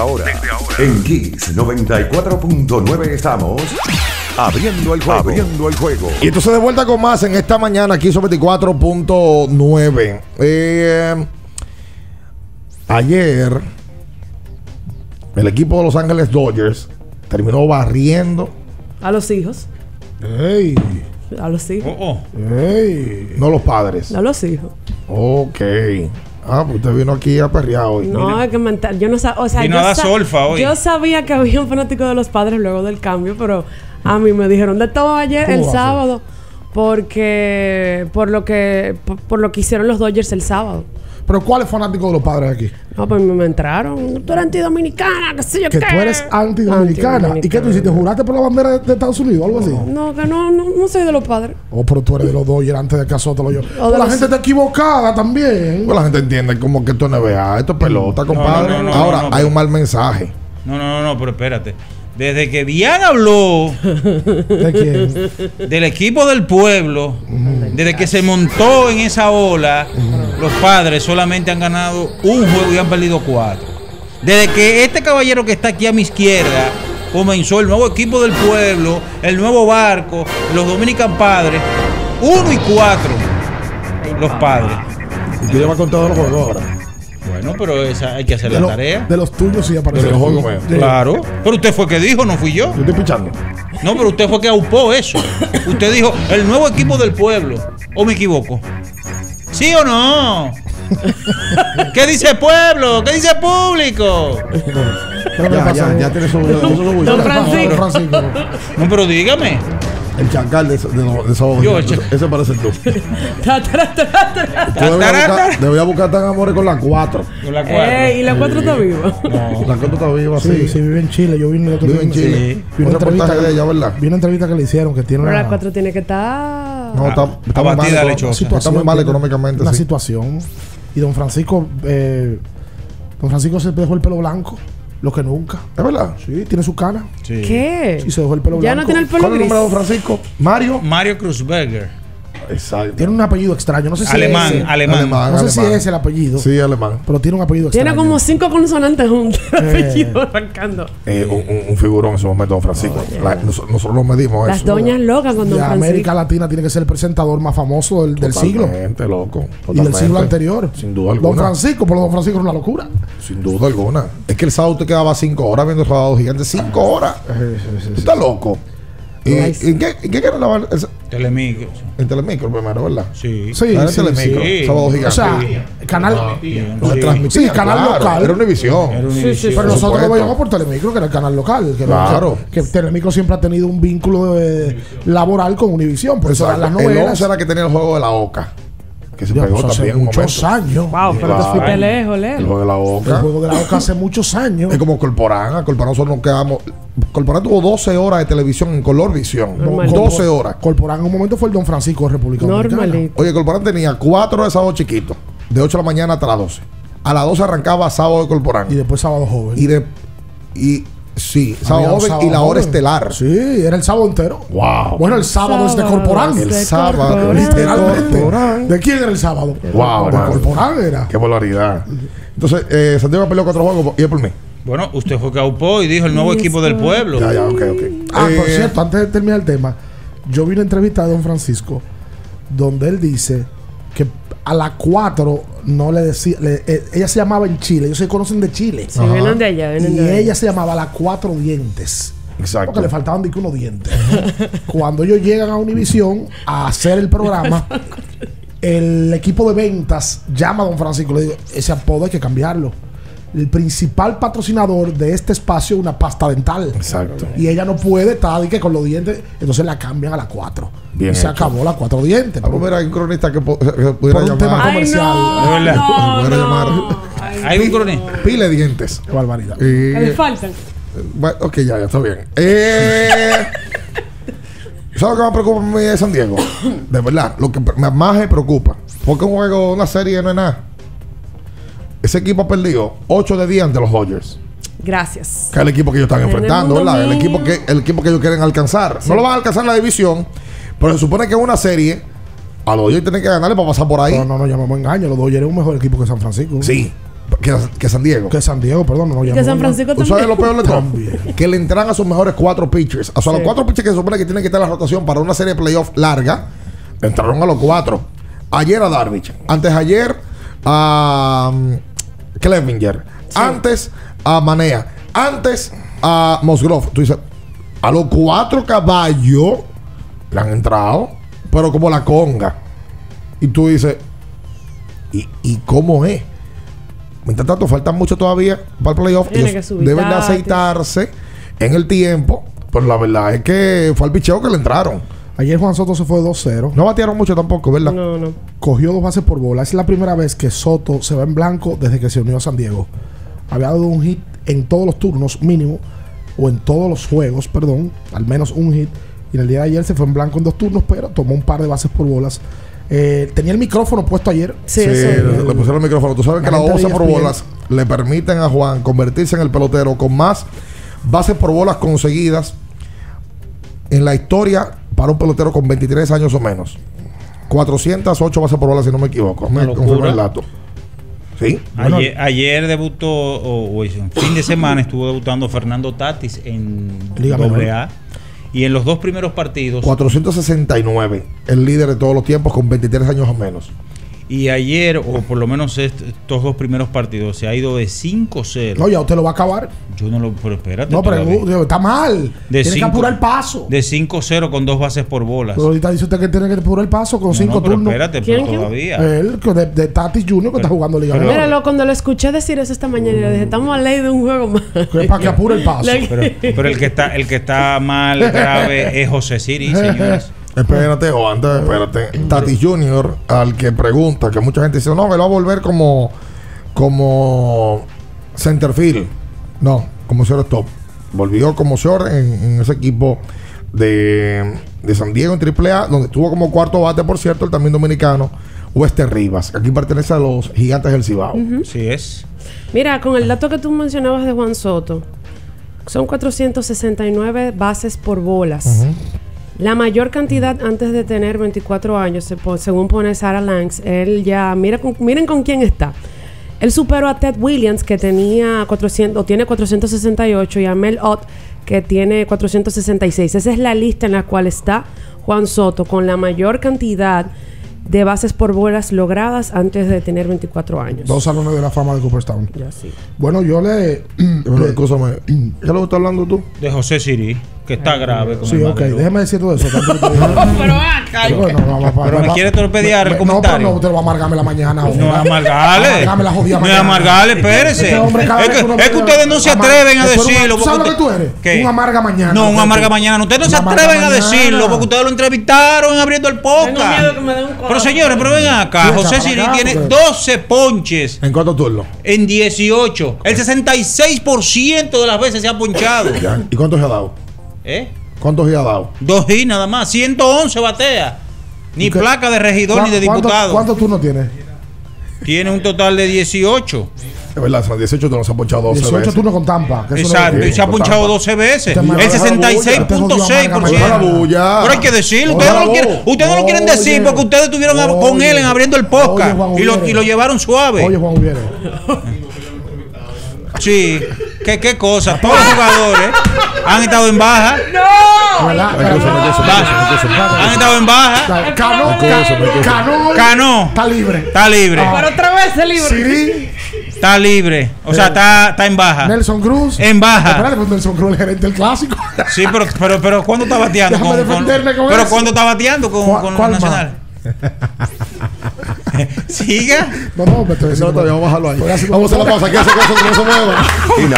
Ahora, en Kiss 94.9 estamos abriendo el juego. Abriendo el juego. Y entonces de vuelta con más en esta mañana sobre 24.9. Eh, ayer el equipo de Los Ángeles Dodgers terminó barriendo. A los hijos. Ey, A los hijos. Oh, oh. ey, no los padres. A los hijos. Ok. Ah, pues usted vino aquí aperreado hoy. No, es que mental. Yo no sabía. O sea, yo, solfa hoy. yo sabía que había un fanático de los padres luego del cambio, pero a mí me dijeron de todo ayer, ¿Cómo el sábado. Porque. Por lo que. Por, por lo que hicieron los Dodgers el sábado. Pero ¿cuál es fanático de los padres aquí? No, pues me, entraron. Tú eres antidominicana, qué sé yo Que qué. tú eres antidominicana. ¿Y qué tú hiciste? ¿Juraste por la bandera de, de Estados Unidos o algo así? No, que no, no, no soy de los padres. Oh, pero tú eres de los Dodgers antes de que azótalo yo. Pero la los- gente está equivocada también. Pues la gente entiende como que esto es NBA, esto es pelota, compadre. no, no, Ahora, no, no, hay un mal mensaje. No, no, no, no, pero espérate. Desde que Diana habló ¿De quién? del equipo del pueblo, desde que se montó en esa ola, los padres solamente han ganado un juego y han perdido cuatro. Desde que este caballero que está aquí a mi izquierda comenzó el nuevo equipo del pueblo, el nuevo barco, los Dominican Padres, uno y cuatro, los padres. Y tú llevas con todos los juegos ahora. Bueno, pero esa hay que hacer De, la lo- tarea. de los tuyos sí aparece. De los juegos. Claro. Pero usted fue que dijo, no fui yo. Yo estoy pichando. No, pero usted fue que aupó eso. Usted dijo, el nuevo equipo del pueblo. ¿O me equivoco? ¿Sí o no? ¿Qué dice pueblo? ¿Qué dice público? ¿Qué es lo que Ya, pasa? ya, ya tiene su. su- su- Don Francisco. No, pero dígame. El chancal de, de, de sábado. Yo, el ese, ese parece tú. Ta. Tú deberías buscar, tan amores con la 4. Con la. Ey, y la cuatro está viva. La 4 está viva, Sí, sí. sí, vive en Chile. Yo vine el otro Vive en día. Chile. Sí. Vi Un una entrevista, reportaje de ella, ¿verdad? vi una entrevista que le hicieron que tiene Pero una, la cuatro tiene que estar. No, está, está muy mal. muy mal económicamente. Una sí. situación. Y don Francisco, eh, don Francisco se dejó el pelo blanco. Lo que nunca. ¿Es verdad? Sí, tiene su cana. Sí. ¿Qué? Y se dejó el pelo Ya blanco. no tiene el pelo ¿Cuál es el gris. número de don Francisco? Mario. Mario Cruzberger. Exacto. Tiene un apellido extraño. No sé si Alemán, es ese. alemán. Alemán. No sé si es el apellido. Sí, alemán. Pero tiene un apellido extraño. Tiene como cinco consonantes juntas. El apellido arrancando. Eh, un, un- un figurón en su momento, don Francisco. La- nos- nosotros nos medimos Las eso. doñas locas con Don Francisco. América Latina tiene que ser el presentador más famoso del, del siglo. Totalmente, loco. Y del siglo anterior. Sin duda Don alguna. Francisco, por lo don Francisco es una locura. Sin duda alguna. Es que el sábado te quedaba cinco horas viendo el sábado gigante. Cinco horas. Tú estás loco. ¿Y, Ay, sí. ¿En qué, en qué daban ese- Telemicro. En Telemicro primero, ¿verdad? Sí. Sí, en sí, Telemicro. sí. Sábado gigante. O sea, canal. Sí. transmitían, Sí, canal claro. local. Era Univisión. Era Sí, sí. Pero Por nosotros supuesto. lo veíamos por Telemicro, que era el canal local. Que, Claro. que, que Telemicro siempre ha tenido un vínculo de- laboral con Univisión. Por eso las El novelas. 11 era que tenía el juego de la Oca. Que se Ya, pegó pues, hace también un muchos momento. años. Wow, pero te fuiste lejos, El lejos. juego de la El Oca. juego de la Oca hace muchos años. Es como Corporán. A Corporán nosotros nos quedamos. Corporán tuvo 12 horas de televisión en color visión. Normal. 12 horas. Corporán en un momento fue el Don Francisco de República Dominicana. Normalito. Oye, Corporán tenía 4 de sábado chiquitos. De 8 de la mañana hasta las 12. A las 12 arrancaba sábado de Corporán. Y después Sábado Joven. Y de. Y. Sí, Había sábado joven y la hora Joven. estelar. Sí, era el sábado entero. Wow. Bueno, el sábado es de Corporán. Sábado El de sábado. Literalmente. ¿De quién era el sábado? Wow, De man. Corporán era. Qué barbaridad. Entonces, eh, Santiago peleó cuatro juegos y es por mí. Bueno, usted fue que aupó y dijo el nuevo equipo del pueblo. Ya, ya, ok, ok. Ah, por Eh, cierto, antes de terminar el tema, yo vi una entrevista de Don Francisco donde él dice a las 4 no le decía, le- eh, ella se llamaba en Chile, ellos se conocen de Chile. Sí, vienen de allá, vienen Y de allá. ella se llamaba las cuatro dientes. Exacto. Porque le faltaban de que unos dientes. Cuando ellos llegan a Univisión a hacer el programa, el equipo de ventas llama a Don Francisco y le digo, ese apodo hay que cambiarlo. El principal patrocinador de este espacio es una pasta dental. Exacto. Y ella no puede estar de que con los dientes, entonces la cambian a las cuatro. Bien y se acabó las cuatro dientes. Vamos a ver, hay un cronista que, pudiera un tema llamar. Ay, comercial. no, De verdad. no, Pudiera no. llamar. Ay, Hay un cronista. Pile dientes. Qué barbaridad. Y- que le faltan. bueno, ok, ya, ya está bien. Eh, ¿Sabes lo que más preocupa a mí de San Diego? De verdad, lo que me- más me preocupa. Porque un juego, una serie no es nada. Ese equipo ha perdido 8 de 10 ante los Dodgers. Gracias. Que es el equipo que ellos están En enfrentando, ¿verdad? El equipo, que, el equipo que ellos quieren alcanzar. No lo van a alcanzar en la división, pero se supone que en una serie a los Dodgers tienen que ganarle para pasar por ahí. No, no, no llamamos engaño. Los Dodgers es un mejor equipo que San Francisco. Sí, que, que San Diego. Que San Diego, perdón, no que San. Francisco ¿Tú sabes lo también. peor de todo? También. Que le entran a sus mejores cuatro pitchers. O sea, los Sí. cuatro pitchers que se supone que tienen que estar en la rotación para una serie de playoff larga, entraron a los cuatro. Ayer a Darvish. Antes ayer a um, Clevinger. Antes a Manea. Antes a Musgrove. Tú dices, a los cuatro caballos le han entrado, pero como la conga. Y tú dices, ¿y, y cómo es? Mientras tanto, faltan mucho todavía para el playoff. Ellos que subir deben de aceitarse en el tiempo. Pero la verdad es que fue al picheo que le entraron. Ayer Juan Soto se fue 2-0. No batearon mucho tampoco, ¿verdad? No, no. Cogió dos bases por bola. Es la primera vez que Soto se va en blanco desde que se unió a San Diego. Había dado un hit en todos los turnos, mínimo, o en todos los juegos, perdón, al menos un hit. Y en el día de ayer se fue en blanco en dos turnos, pero tomó un par de bases por bolas. Eh, tenía el micrófono puesto ayer. Sí, Sí, eso. le, le pusieron el micrófono. Tú sabes La que las bases por bolas le permiten a Juan convertirse en el pelotero con más bases por bolas conseguidas en la historia para un pelotero con 23 años o menos. 408 bases por bolas, si no me equivoco. Me confirma el dato. Sí. Ayer, ayer debutó, o, o en fin de semana estuvo debutando Fernando Tatis en Liga AA. Y en los dos primeros partidos, 469. El líder de todos los tiempos con 23 años o menos. Y ayer, o por lo menos est- estos dos primeros partidos, se ha ido de 5-0. No, ya usted lo va a acabar. Yo no lo. Pero espérate. No, pero todavía. está mal. De Tiene que apurar el paso. De 5-0 con dos bases por bolas. Pero ahorita dice usted que tiene que apurar el paso con No, cinco no, pero turnos. espérate, ¿Quién, pero todavía. Él, de, de Tatis Junior, que está jugando Liga pero- Menor. Míralo, cuando lo escuché decir eso esta mañana, le dije, estamos a ley de un juego más. Es para que apure el paso. Pero, pero el que está el que está mal grave es José Siri, señores. Espérate, o antes, espérate. Tatis Jr., al que pregunta, que mucha gente dice, no, él va a volver como, como centerfield. No, como shortstop. Volvió como short en, en ese equipo de, de San Diego en AAA, donde estuvo como cuarto bate, por cierto, el también dominicano, Wester Rivas. Aquí pertenece a los gigantes del Cibao. Sí es. Mira, con el dato que tú mencionabas de Juan Soto, son 469 bases por bolas. La mayor cantidad antes de tener 24 años, según pone Sarah Langs, él ya, mira con- miren con quién está. Él superó a Ted Williams, que tenía 400, o tiene 468, y a Mel Ott, que tiene 466. Esa es la lista en la cual está Juan Soto, con la mayor cantidad de bases por bolas logradas antes de tener 24 años. Dos salones de la fama de Cooperstown. Ya sí. Bueno, yo le. Escúchame, ¿qué es lo que estás hablando tú? De José Siri, que está grave con sí, el ok, déjeme decir todo eso. Pero acá. Bueno, no, Pero me quiere torpedear el No, comentario. pero no, usted va a amargarme la mañana. No amargale. Amargame la jodida No mañana. amargale, espérese. Este hombre cada Es que, ustedes no se atreven a un- decirlo. ¿tú sabes lo que tú eres? ¿Qué? Un amarga mañana. No, un amarga mañana. Ustedes no se atreven a decirlo porque ustedes lo entrevistaron abriendo el Tengo miedo podcast. que me dé un. Pero señores, pero ven acá. José Siri tiene porque- 12 ponches ¿En cuántos turnos? en 18. El 66% de las veces se ha ponchado. ¿Y cuántos se ha dado? ¿Eh? ¿Cuántos se ha dado? Dos y nada más. 111 batea. Ni ¿Y qué- placa de regidor ni de ¿Cuánto- diputado. ¿Cuántos turnos tiene? Tiene un total de 18. Es verdad, son 18 turnos se ha ponchado 12 18 veces. turnos con Tampa. que Exacto. Y se ha ponchado Tampa. 12 veces. El man- Este jodió 66.6%. amarga Oiga la bulla. Pero hay que decirlo. Ustedes no, lo quieren, ustedes no lo quieren decir porque ustedes estuvieron con él en abriendo el podcast y, lo, y lo llevaron suave. Oye, Juan Ubiere. Sí. ¿Qué, qué cosa? Todos los jugadores han estado en baja. Escúchame. Han estado en baja. Cano. Cano, Cano. está libre. Está libre. Ah. Pero otra vez el libro. Siri, Está libre. O sea, está, está en baja. Nelson Cruz. En baja. Espérate, pues Nelson Cruz, el gerente del clásico. Sí, pero, pero, pero ¿cuándo está bateando? Con, con- pero eso. ¿cuándo está bateando con, ¿Cuál- con cuál Nacional? Siga. No, no, me estoy No, todavía vamos a bajarlo ahí. Vamos a la pausa. ¿Qué hace cosas que no se muevan?